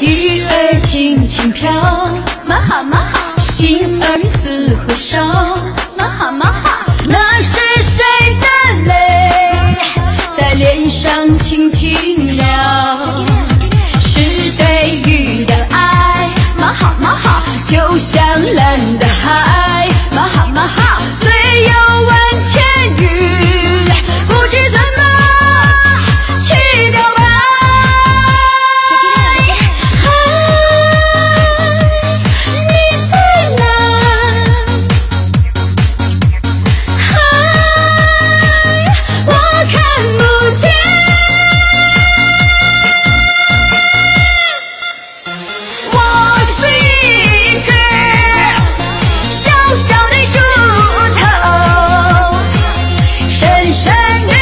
雨儿轻轻飘，嘛哈嘛哈，心儿似火烧，嘛哈嘛哈。那是谁的泪在脸上轻轻撩？是对雨的爱，嘛哈嘛哈，就像蓝的海。Yeah.